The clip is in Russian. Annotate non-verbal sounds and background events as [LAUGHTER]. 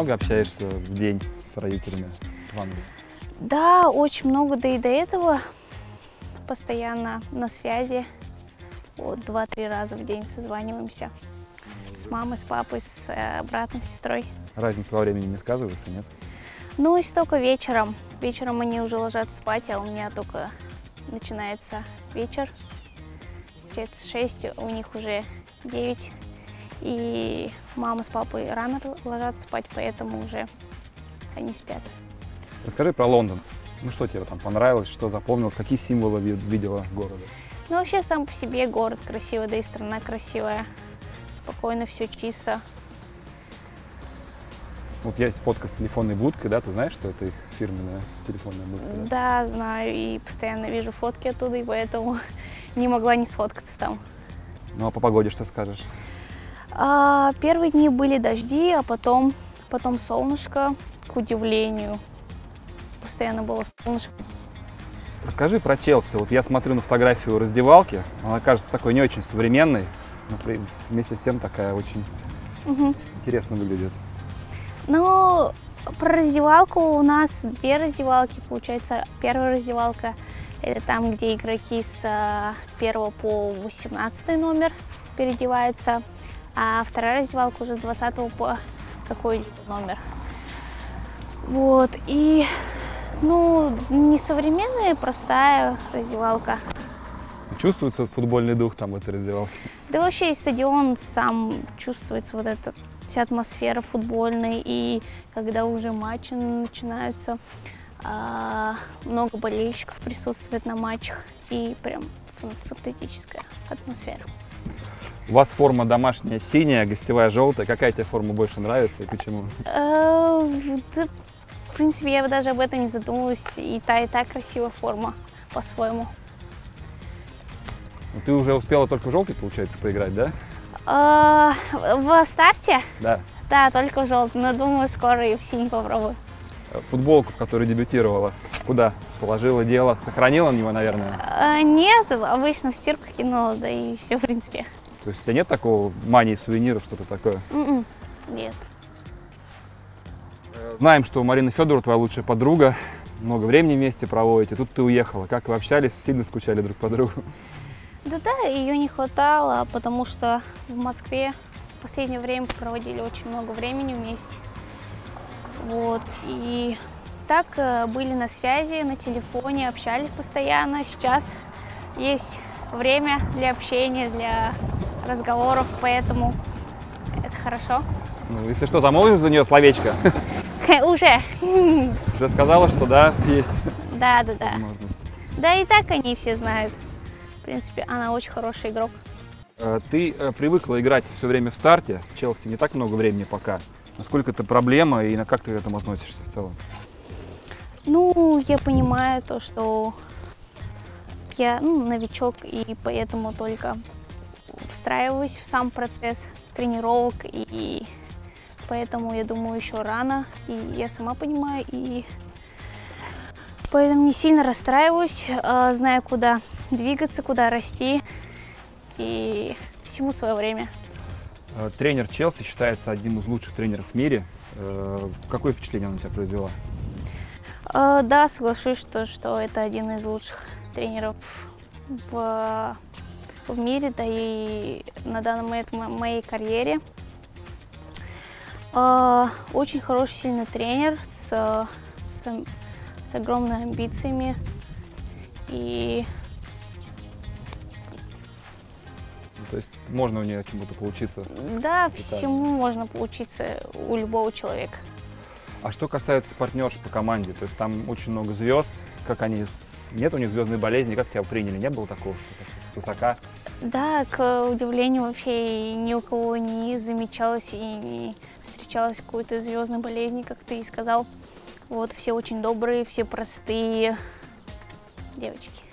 много общаешься в день с родителями в Англии? Да, очень много, да и до этого постоянно на связи. Вот два-три раза в день созваниваемся с мамой, с папой, с э, братом, с сестрой. Разница во времени не сказывается, нет? Ну, если только вечером. Вечером они уже ложатся спать, а у меня только начинается вечер. Получается 6, у них уже 9. И мама с папой рано ложатся спать, поэтому уже они спят. Расскажи про Лондон. Ну что тебе там понравилось, что запомнилось, какие символы ви- видела города? Ну, вообще сам по себе город красивый, да и страна красивая. Спокойно, все чисто. Вот есть фотка с телефонной будкой, да, ты знаешь, что это их фирменная телефонная будка? да? Да, знаю, и постоянно вижу фотки оттуда, и поэтому [LAUGHS] не могла не сфоткаться там. Ну а по погоде что скажешь? А, первые дни были дожди, а потом, потом солнышко, к удивлению. Постоянно было солнышко. Расскажи про Челси. Вот я смотрю на фотографию раздевалки, она кажется такой не очень современной, но вместе с тем такая очень Мгм. интересно выглядит. Ну, про раздевалку у нас две раздевалки, получается. Первая раздевалка – это там, где игроки с а, 1 по 18 номер переодеваются, а вторая раздевалка уже с 20 по какой номер. Вот, и, ну, не современная, простая раздевалка. Чувствуется футбольный дух там в этой раздевалке? Да вообще и стадион сам чувствуется вот эта вся атмосфера футбольная, и когда уже матчи начинаются, а, много болельщиков присутствует на матчах, и прям фан- фантастическая атмосфера. У вас форма домашняя синяя, гостевая желтая. Какая тебе форма больше нравится и почему? Э, в принципе, я бы даже об этом не задумывалась, и та, и та красивая форма по-своему. Ну, Ты уже успела только в желтой, получается, поиграть, да? А, в старте, Да. да, только в желтый, но думаю, скоро и в синий попробую. Футболку, в которой дебютировала. Куда? Положила дело, сохранила его, наверное. А, Нет, обычно в стирку кинула, да и все, в принципе. То есть у тебя нет такого мании сувениров, что-то такое? М-м, Нет. Знаем, что Марина Федорова твоя лучшая подруга. Много времени вместе проводите. Тут ты уехала. Как вы общались? Сильно скучали друг по другу? Да-да, ее не хватало, потому что в Москве в последнее время проводили очень много времени вместе. Вот, и так э, были на связи, на телефоне, общались постоянно. Сейчас есть время для общения, для разговоров, поэтому это хорошо. Ну, если что, замолвим за нее словечко. [LAUGHS] Уже. [LAUGHS] Уже сказала, что да, есть Да, да, да. Да и так они все знают. В принципе, она очень хороший игрок. Э, Ты э, привыкла играть все время в старте. В Челси не так много времени пока. Насколько это проблема и на как ты к этому относишься в целом? Ну, я понимаю то, что я ну, новичок, и поэтому только встраиваюсь в сам процесс тренировок, и поэтому, я думаю, еще рано, и я сама понимаю, и поэтому не сильно расстраиваюсь, э, знаю, куда двигаться, куда расти, и всему свое время. Э, Тренер Челси считается одним из лучших тренеров в мире. Э, Какое впечатление он на тебя произвела? Э, Да, соглашусь, что, что это один из лучших тренеров в, в мире, да и на данный момент в мо- моей карьере. Э, Очень хороший, сильный тренер с, с, с огромными амбициями. И Ну, То есть можно у нее чему-то поучиться. да, Детально. всему можно поучиться у любого человека. А что касается партнерш по команде, то есть там очень много звезд, как они, нет у них звездной болезни, как тебя приняли, не было такого, что так с высока? Да, к удивлению вообще ни у кого не замечалось и не встречалось какой-то звездной болезни, как ты и сказал. Вот, все очень добрые, все простые девочки.